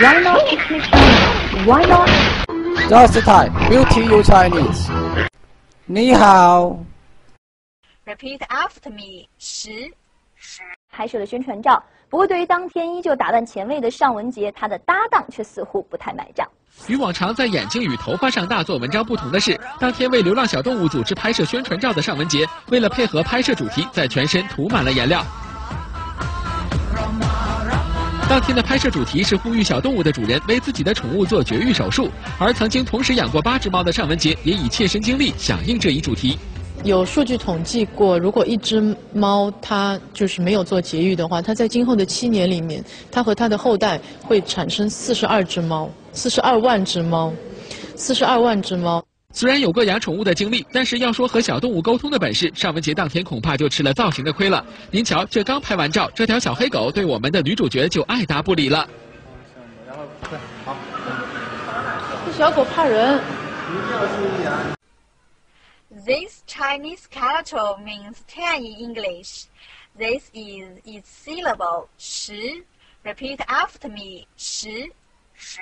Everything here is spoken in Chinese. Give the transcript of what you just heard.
Why not speak Chinese? Why not? Just Thai, beauty you Chinese. 你好。Repeat after me，十。拍摄了宣传照。不过，对于当天依旧打扮前卫的尚雯婕，她的搭档却似乎不太买账。与往常在眼睛与头发上大做文章不同的是，当天为流浪小动物组织拍摄宣传照的尚雯婕，为了配合拍摄主题，在全身涂满了颜料。当天的拍摄主题是呼吁小动物的主人为自己的宠物做绝育手术，而曾经同时养过八只猫的尚雯婕也以切身经历响应这一主题。有数据统计过，如果一只猫它就是没有做绝育的话，它在今后的七年里面，它和它的后代会产生四十二只猫，四十二万只猫，四十二万只猫。虽然有过养宠物的经历，但是要说和小动物沟通的本事，尚雯婕当天恐怕就吃了造型的亏了。您瞧，这刚拍完照，这条小黑狗对我们的女主角就爱答不理了。然后，好，这小狗怕人。This Chinese character means ten in English. This is its syllable 十。Repeat after me 十。十。